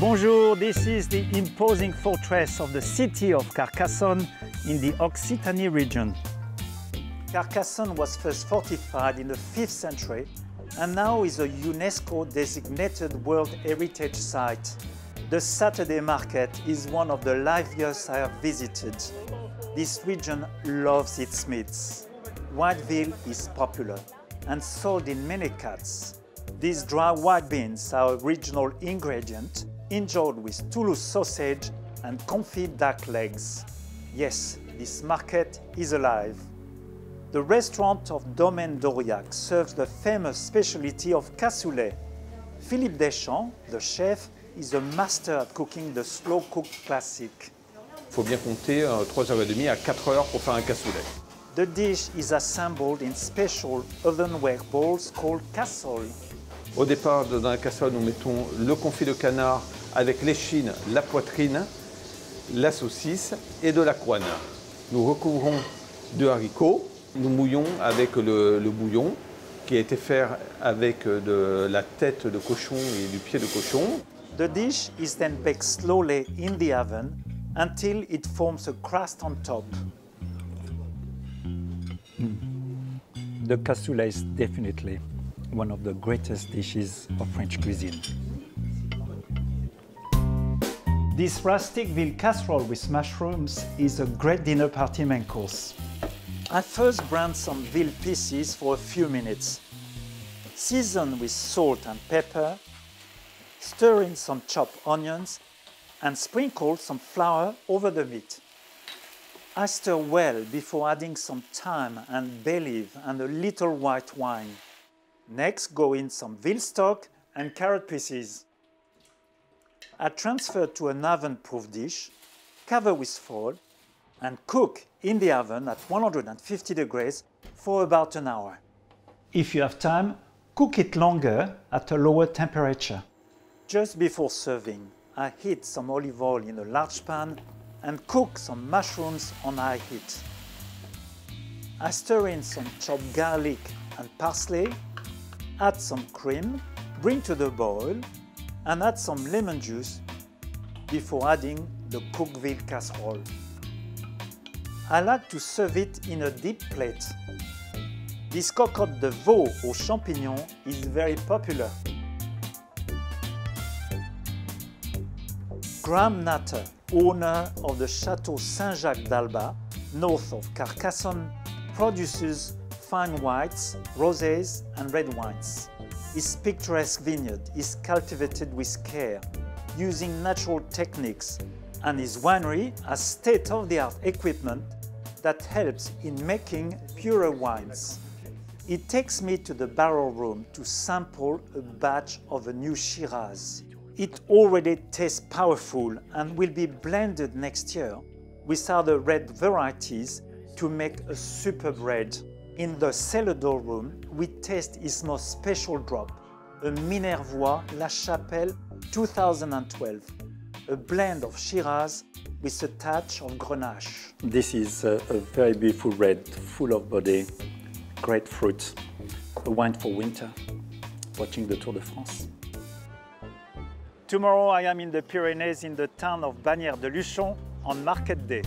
Bonjour, this is the imposing fortress of the city of Carcassonne in the Occitanie region. Carcassonne was first fortified in the 5th century and now is a UNESCO designated World Heritage Site. The Saturday market is one of the liveliest I have visited. This region loves its meats. White veal is popular and sold in many cuts. These dry white beans are a regional ingredient enjoyed with Toulouse sausage and confit duck legs. Yes, this market is alive. The restaurant of Domaine d'Auriac serves the famous specialty of cassoulet. Philippe Deschamps, the chef, is a master at cooking the slow-cooked classic. Il faut bien compter euh, 3h30 à 4h pour faire un cassoulet. The dish is assembled in special ovenware bowls called cassoles. Au départ, dans la casserole, nous mettons le confit de canard avec l'échine, la poitrine, la saucisse et de la couenne. Nous recouvrons de haricots, nous mouillons avec le, le, bouillon qui a été fait avec de la tête de cochon et du pied de cochon. The dish is then baked slowly in the oven until it forms a crust on top. The cassoulet is definitely one of the greatest dishes of French cuisine. This rustic veal casserole with mushrooms is a great dinner party main course. I first brown some veal pieces for a few minutes. Season with salt and pepper, stir in some chopped onions, and sprinkle some flour over the meat. I stir well before adding some thyme and bay leaf and a little white wine. Next, go in some veal stock and carrot pieces. I transfer to an oven-proof dish, cover with foil, and cook in the oven at 150 degrees for about an hour. If you have time, cook it longer at a lower temperature. Just before serving, I heat some olive oil in a large pan and cook some mushrooms on high heat. I stir in some chopped garlic and parsley, add some cream, bring to the boil, and add some lemon juice before adding the cooked veal casserole. I like to serve it in a deep plate. This cocotte de veau aux champignons is very popular. Graham Nutter, owner of the Chateau Saint-Jacques d'Alba, north of Carcassonne, produces fine whites, rosés and red wines. His picturesque vineyard is cultivated with care, using natural techniques, and his winery has state-of-the-art equipment that helps in making purer wines. It takes me to the barrel room to sample a batch of a new Shiraz. It already tastes powerful and will be blended next year with other red varieties to make a superb red. In the cellar door room, we taste his most special drop, a Minervois La Chapelle 2012, a blend of Shiraz with a touch of Grenache. This is a, a very beautiful red, full of body, great fruit, a wine for winter, watching the Tour de France. Tomorrow I am in the Pyrenees in the town of Bagnères de Luchon on Market Day.